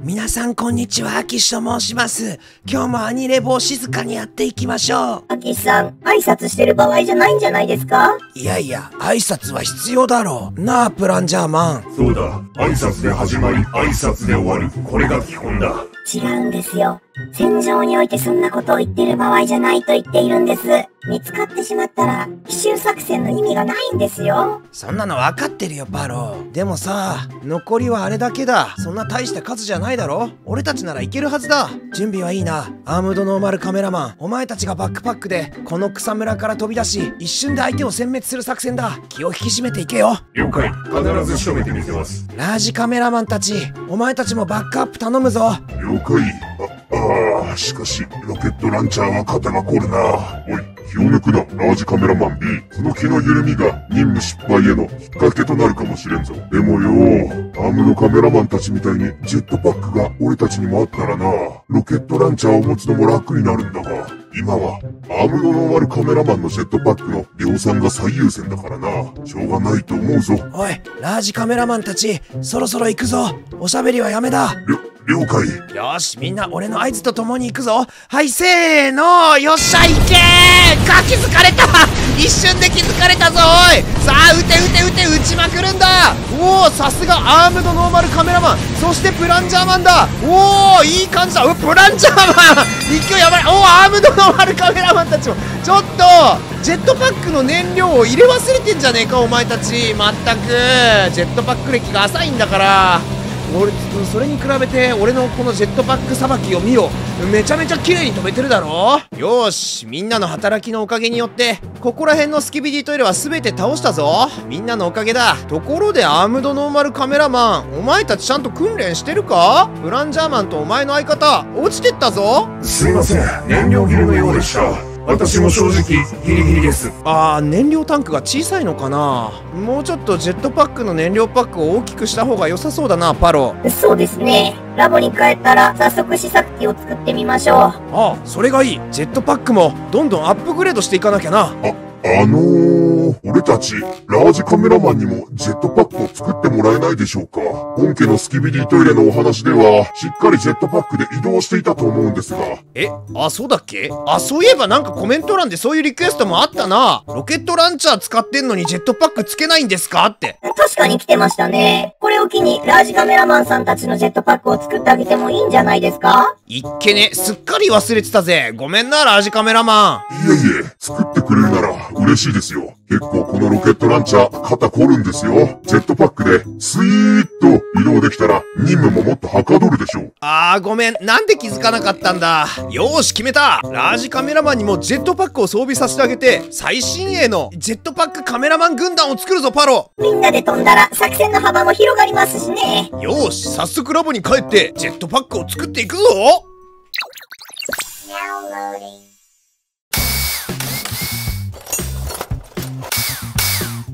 皆さんこんにちは、アキシと申します。今日もアニレボを静かにやっていきましょアキシさん、挨拶してる場合じゃないんじゃないですか？う。いやいや、挨拶は必要だろう。なあ、プランジャーマン。そうだ。挨拶で始まり、挨拶で終わる。これが基本だ。違うんですよ。戦場においてそんなことを言ってる場合じゃないと言っているんです。見つかってしまったら、奇襲作戦の意味がないんですよ。そんなの分かってるよ、パロ。でもさ、残りはあれだけだ。そんな大した数じゃないだろ俺たちならいけるはずだ。準備はいいな。アームドノーマルカメラマン。お前たちがバックパックで、この草むらから飛び出し、一瞬で相手を殲滅する作戦だ。気を引き締めていけよ。了解。必ず仕留めてみせます。ラージカメラマンたち、お前たちもバックアップ頼むぞ。了解。あ、ああ、しかし、ロケットランチャーは肩が凝るな。おい、気を抜くな、ラージカメラマン B。その気の緩みが任務失敗へのきっかけとなるかもしれんぞ。でもよ、アームのカメラマンたちみたいにジェットパックが俺たちにもあったらな、ロケットランチャーを持つのも楽になるんだが、今は、アームドノーマルカメラマンのジェットパックの量産が最優先だからな。しょうがないと思うぞ。おい、ラージカメラマンたち、そろそろ行くぞ。おしゃべりはやめだ。了解。よし、みんな俺の合図と共に行くぞ。はい、せーの、よっしゃ、行けー。か、気づかれた。一瞬で気づかれたぞ、おい。さあ、撃て撃て撃て、撃ちまくるんだ。おお、さすがアームドノーマルカメラマン、そしてプランジャーマンだ。おお、いい感じだ。うプランジャーマン。勢いやばい。おお、アームドノーマルカメラマンたちも、ちょっとジェットパックの燃料を入れ忘れてんじゃねえか、お前たち。まったく、ジェットパック歴が浅いんだから。俺それに比べて俺のこのジェットパックさばきを見ろ。めちゃめちゃ綺麗に飛べてるだろ。よーしみんなの働きのおかげによってここら辺のスキビディトイレは全て倒したぞ。みんなのおかげだ。ところでアームドノーマルカメラマンお前たちちゃんと訓練してるか？プランジャーマンとお前の相方落ちてったぞ。すいません。燃料切れのようでした。私も正直、ギリギリです。あー燃料タンクが小さいのかな？もうちょっとジェットパックの燃料パックを大きくした方が良さそうだなパロそうですね。ラボに帰ったら早速試作機を作ってみましょう。ああそれがいいジェットパックもどんどんアップグレードしていかなきゃなあのー、俺たち、ラージカメラマンにもジェットパックを作ってもらえないでしょうか。本家のスキビディトイレのお話では、しっかりジェットパックで移動していたと思うんですが、えあそうだっけ？あそういえばなんかコメント欄でそういうリクエストもあったな。ロケットランチャー使ってんのにジェットパックつけないんですか？って。確かに来てましたね。これを機に、ラージカメラマンさんたちのジェットパックを作ってあげてもいいんじゃないですか？いっけね。すっかり忘れてたぜ。ごめんなラージカメラマン。いえいえ、作ってくれるなら嬉しいですよ。結構このロケットランチャー、肩凝るんですよ。ジェットパックで、スイーッと移動できたら、任務ももっとはかどるでしょう。あーごめんなんで気づかなかったんだよーし決めたラージカメラマンにもジェットパックを装備させてあげて最新鋭のジェットパックカメラマン軍団を作るぞパロみんなで飛んだら作戦の幅も広がりますしね。よーし早速ラボに帰ってジェットパックを作っていくぞ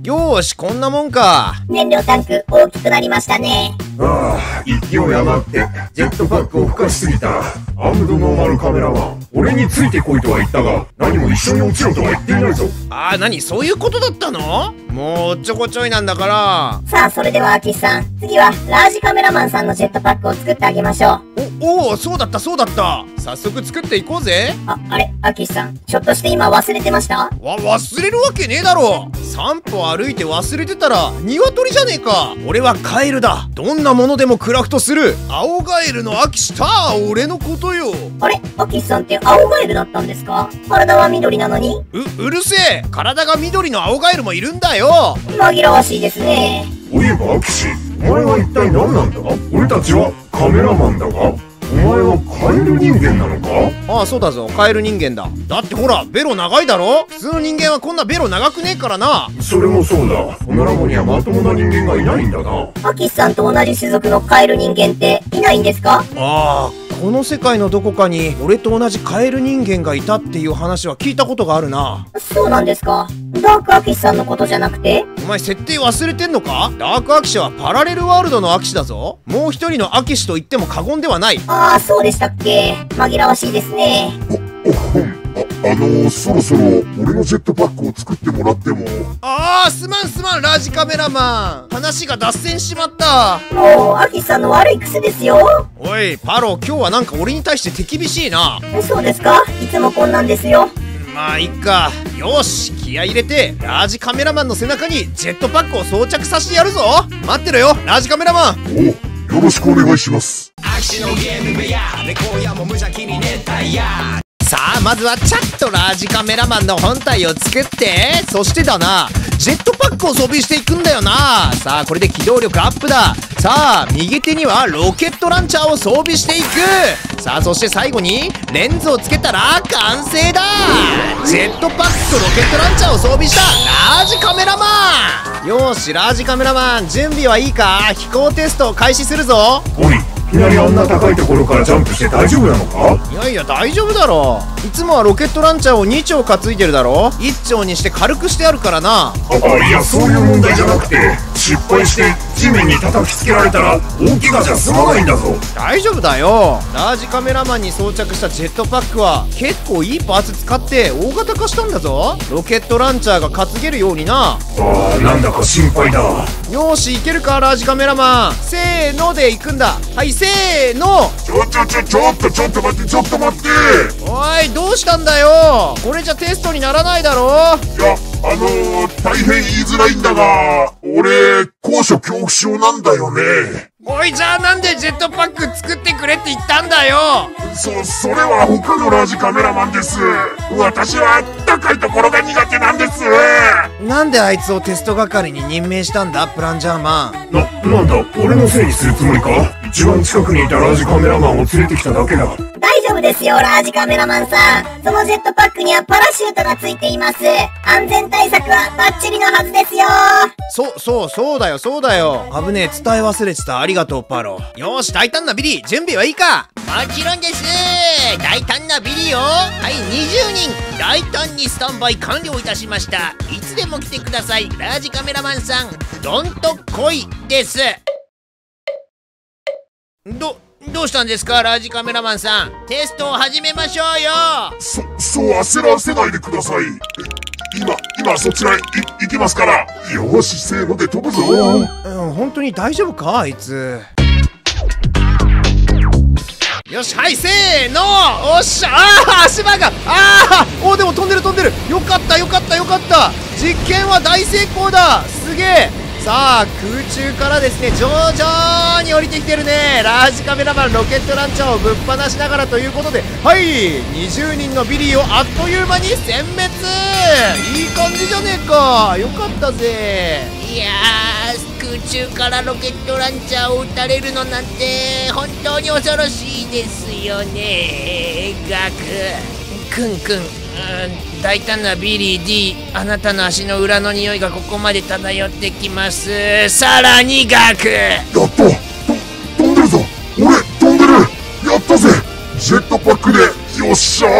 よーしこんなもんか燃料タンク大きくなりましたね。ああ、勢い余って、ジェットパックを吹かしすぎた。アームドノーマルカメラマン。俺についてこいとは言ったが、何も一緒に落ちろとは言っていないぞ。あー何？そういうことだったの？もうおっちょこちょいなんだからさあ、それではアキシさん。次は、ラージカメラマンさんのジェットパックを作ってあげましょう。おおおそうだったそうだった。早速作っていこうぜ。あ、あれ、アキシさん。ひょっとして今忘れてました？わ忘れるわけねえだろ。3歩歩いて忘れてたら鶏じゃねえか。俺はカエルだ。どんなものでもクラフトする。青ガエルの秋した俺のことよ。あれアキシさんって青ガエルだったんですか？体は緑なのに？ううるせえ。体が緑の青ガエルもいるんだよ。紛らわしいですね。そういえば、アキシ、お前は一体何なんだ？俺たちはカメラマンだが、お前はカエル人間なのか？ああそうだぞ。カエル人間だ。だってほらベロ長いだろ？普通の人間はこんなベロ長くねえからな。それもそうだ。このラボにはまともな人間がいないんだな。アキシさんと同じ種族のカエル人間っていないんですか？ああこの世界のどこかに俺と同じカエル人間がいたっていう話は聞いたことがあるな。そうなんですか。ダークアキシさんのことじゃなくて？お前設定忘れてんのか？ダークアキシはパラレルワールドのアキシだぞもう一人のアキシと言っても過言ではないああ、そうでしたっけ？紛らわしいですね。おほん。あ、あのそろそろ俺のジェットパックを作ってもらってもああすまんすまんラージカメラマン話が脱線しまったもう、アキさんの悪い癖ですよ。おいパロ今日はなんか俺に対して手厳しいなそうですか？いつもこんなんですよ。まあいっか。よし気合い入れてラージカメラマンの背中にジェットパックを装着させてやるぞ。待ってろよラージカメラマン。およろしくお願いしますさあまずはチャッとラージカメラマンの本体を作ってそしてだなジェットパックを装備していくんだよな。さあこれで機動力アップだ。さあ右手にはロケットランチャーを装備していく。さあそして最後にレンズをつけたら完成だ。ジェットパックとロケットランチャーを装備したラージカメラマン。よしラージカメラマン準備はいいか？飛行テストを開始するぞ。お、いきなりあんな高いところからジャンプして大丈夫なのか？いやいや大丈夫だろ。いつもはロケットランチャーを2丁担いでるだろ。1丁にして軽くしてあるからな。あいや、そういう問題じゃなくて、失敗して地面に叩きつけられたら大怪我じゃ済まないんだぞ。大丈夫だよ。ラージカメラマンに装着したジェットパックは結構いいパーツ使って大型化したんだぞ。ロケットランチャーが担げるようにな。ああ、なんだか心配だ。よーしいけるかラージカメラマン。せーので行くんだ。はいせーの。ちょちょちょちょっとちょっと待ってちょっと待って。おいどうしたんだよ。これじゃテストにならないだろ。いやあのー、大変言いづらいんだが俺高所恐怖症なんだよねおいじゃあなんでジェットパック作ってくれって言ったんだよ。そそれは他のラージカメラマンです。私は高いところが苦手なんです。なんであいつをテスト係に任命したんだプランジャーマン。な、なんだ、俺のせいにするつもりか？一番近くにいたラージカメラマンを連れてきただけだ。大丈夫ですよ、ラージカメラマンさん。そのジェットパックにはパラシュートがついています。安全対策はバッチリのはずですよ。そうそうそうだよそうだよ。危ねえ伝え忘れてた。ありがとうパロ。よーし大胆なビリー。準備はいいか。もちろんです。大胆なビリーをはい20人。大胆にスタンバイ完了いたしました。いつでも来てくださいラージカメラマンさん。どんと来いです。どどうしたんですかラージカメラマンさん。テストを始めましょうよ。そそう焦らせないでください。え今今そちらへい行きますから。よしせーので飛ぶぞ。うん、本当に大丈夫かあいつ。よしはいせーの。おっしゃあー足場があー。おーでも飛んでる飛んでる。よかったよかったよかった。実験は大成功だ。すげえさあ空中からですね徐々に降りてきてるね。ラージカメラマンロケットランチャーをぶっ放しながらということではい20人のビリーをあっという間に殲滅。いい感じじゃねえか。よかったぜ。いやー空中からロケットランチャーを撃たれるのなんて本当に恐ろしいですよね。ガク。くんくんうん大胆なビリー D あなたの足の裏の匂いがここまで漂ってきます。さらにガク。やったと飛んでるぞ。俺飛んでる。やったぜ。ジェットパックでよっしゃー。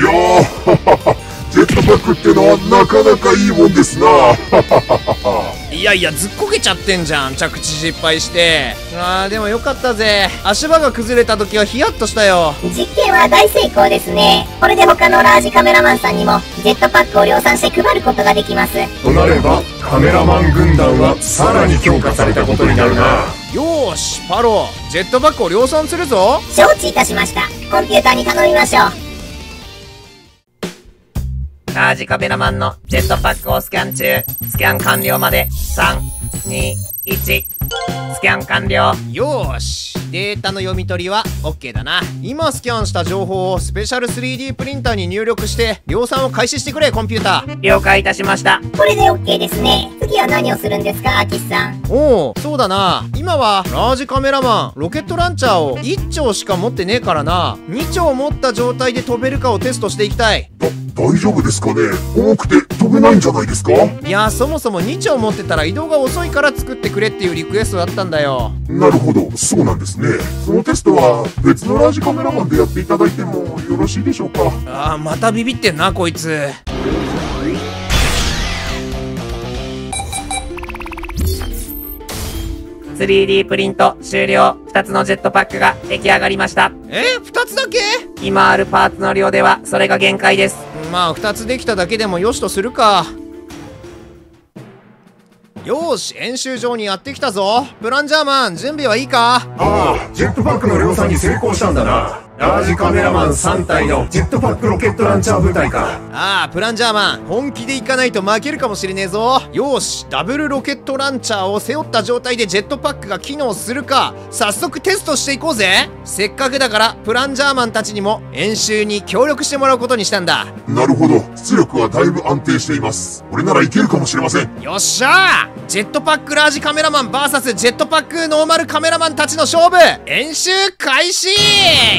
いやー。ジェットパックってのはなかなかいいもんですな。いやいやずっこけちゃってんじゃん着地失敗してあーでもよかったぜ足場が崩れた時はヒヤッとしたよ実験は大成功ですね。これで他のラージカメラマンさんにもジェットパックを量産して配ることができます。となれば、カメラマン軍団はさらに強化されたことになるな。よーしパロジェットバッグを量産するぞ承知いたしました。コンピューターに頼みましょう。ラージカメラマンのジェットパックをスキャン中。スキャン完了まで、3、2、1。スキャン完了。よーし。データの読み取りは OK だな。今スキャンした情報をスペシャル 3D プリンターに入力して、量産を開始してくれ、コンピューター。了解いたしました。これで OK ですね。次は何をするんですか、アキスさん。おお、そうだな。今はラージカメラマン、ロケットランチャーを1丁しか持ってねえからな。2丁持った状態で飛べるかをテストしていきたい。だ大丈夫ですかね重くて飛べないんじゃないですか？いやそもそも2丁持ってたら移動が遅いから作ってくれっていうリクエストだったんだよ。なるほど。そうなんですね。そのテストは別のラージカメラマンでやっていただいてもよろしいでしょうか？あーまたビビってんなこいつ。3D プリント終了。2つのジェットパックが出来上がりました。え？2つだけ？今あるパーツの量ではそれが限界です。まあ2つできただけでもよしとするかよし演習場にやってきたぞプランジャーマン準備はいいか？ああ、ジェットパックの量産に成功したんだな。ラージカメラマン3体のジェットパックロケットランチャー部隊か。ああプランジャーマン。本気でいかないと負けるかもしれねえぞ。よーしダブルロケットランチャーを背負った状態でジェットパックが機能するか。早速テストしていこうぜ。せっかくだからプランジャーマンたちにも演習に協力してもらうことにしたんだ。なるほど。出力はだいぶ安定しています。これならいけるかもしれません。よっしゃー。ジェットパックラージカメラマン VS ジェットパックノーマルカメラマンたちの勝負。演習開始。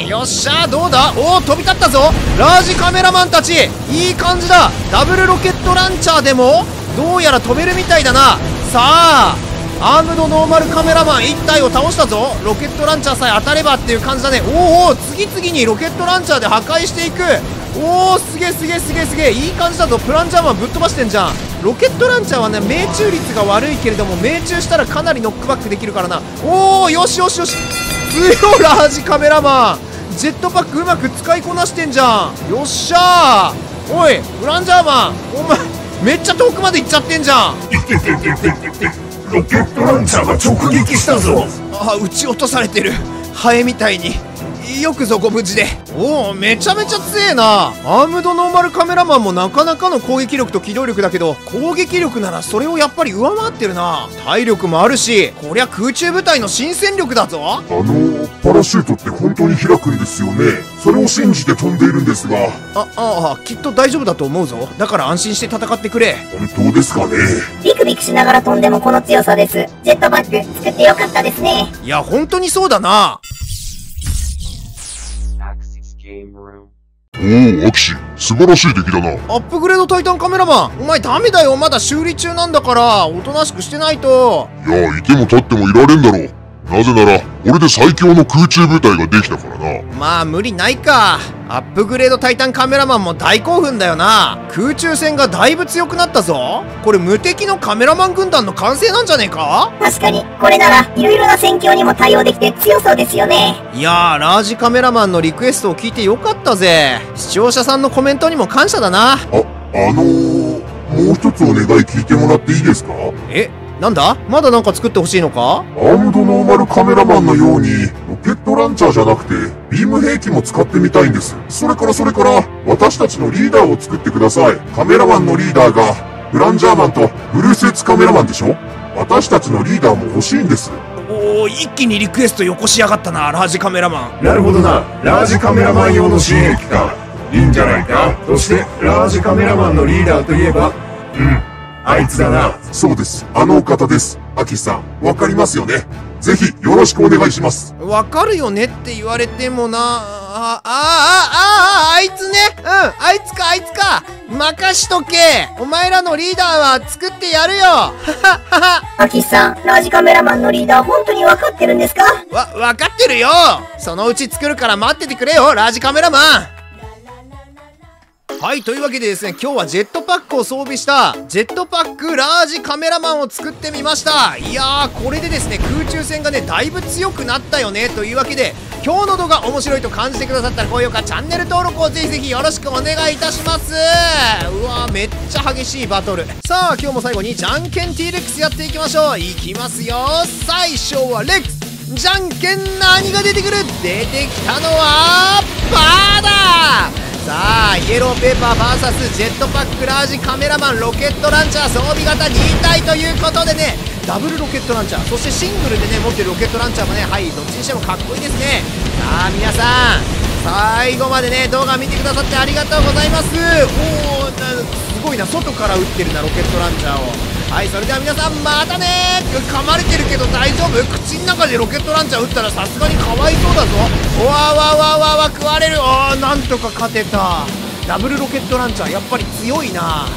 よっしゃーどうだ？おお飛び立ったぞ。ラージカメラマンたちいい感じだ。ダブルロケットランチャーでもどうやら飛べるみたいだな。さあアームドノーマルカメラマン1体を倒したぞ。ロケットランチャーさえ当たればっていう感じだね。おお次々にロケットランチャーで破壊していく。おおすげえすげえすげえすげえいい感じだぞ。プランチャーマンぶっ飛ばしてんじゃん。ロケットランチャーはね命中率が悪いけれども命中したらかなりノックバックできるからな。おおよしよしよし。強いラージカメラマン。ジェットパックうまく使いこなしてんじゃん。よっしゃー。おいプランチャーマン。お前めっちゃ遠くまで行っちゃってんじゃん。ロケットランチャーが直撃したぞ。あ撃ち落とされてる。ハエみたいによくぞご無事でおおめちゃめちゃ強えなアームドノーマルカメラマンもなかなかの攻撃力と機動力だけど攻撃力ならそれをやっぱり上回ってるな体力もあるしこりゃ空中部隊の新戦力だぞあのパラシュートって本当に開くんですよね。それを信じて飛んでいるんですが、あああきっと大丈夫だと思うぞだから安心して戦ってくれ本当ですかね。ビクビクしながら飛んでもこの強さです。ジェットバック作ってよかったですね。いや本当にそうだな.おお、アキシ、素晴らしい出来だな。アップグレードタイタンカメラマン。お前ダメだよ。まだ修理中なんだからおとなしくしてないと。いや、いても立ってもいられんだろう。なぜなら、俺で最強の空中部隊ができたからな。まあ無理ないか。アップグレードタイタンカメラマンも大興奮だよな。空中戦がだいぶ強くなったぞ。これ無敵のカメラマン軍団の完成なんじゃねえか？確かに、これなら、いろいろな戦況にも対応できて強そうですよね。いやーラージカメラマンのリクエストを聞いてよかったぜ。視聴者さんのコメントにも感謝だな。あ、あのー、もう一つお願い聞いてもらっていいですか？えなんだ？まだなんか作ってほしいのか？アームドノーマルカメラマンのように、ロケットランチャーじゃなくて、ビーム兵器も使ってみたいんです。それからそれから、私たちのリーダーを作ってください。カメラマンのリーダーが、ブランジャーマンとブルースエツカメラマンでしょ？私たちのリーダーも欲しいんです。おお一気にリクエストよこしやがったなラージカメラマンなるほどな。ラージカメラマン用の新兵器か。いいんじゃないか？そして、ラージカメラマンのリーダーといえば、うん、あいつだな。そうです。あのお方です。アキさん、わかりますよね？ぜひ、よろしくお願いします。わかるよねって言われてもな。あ、あ、あ、あ、あ、あいつね。うん、あいつか、あいつか。任しとけ。お前らのリーダーは作ってやるよ。ははははアキシさん、ラージカメラマンのリーダー本当にわかってるんですか？わ、わかってるよ。そのうち作るから待っててくれよラージカメラマンはい、というわけでですね、今日はジェットパックを装備した、ジェットパックラージカメラマンを作ってみました。いやー、これでですね、空中戦がね、だいぶ強くなったよね、というわけで、今日の動画面白いと感じてくださったら高評価、チャンネル登録をぜひぜひよろしくお願いいたします。うわー、めっちゃ激しいバトル。さあ、今日も最後に、じゃんけん T レックスやっていきましょう。いきますよ。最初はレックスじゃんけん何が出てくる？出てきたのはパーださあイエローペーパー VS ジェットパックラージカメラマンロケットランチャー装備型2体ということでねダブルロケットランチャーそしてシングルでね持ってるロケットランチャーもねはいどっちにしてもかっこいいですね。さあ皆さん最後までね動画見てくださってありがとうございます。おおすごいな外から撃ってるなロケットランチャーを。はいそれでは皆さんまたね。噛まれてるけど大丈夫？口の中でロケットランチャー撃ったらさすがにかわいそうだぞ。おわわわわわ食われる。おーなんとか勝てた。ダブルロケットランチャーやっぱり強いな。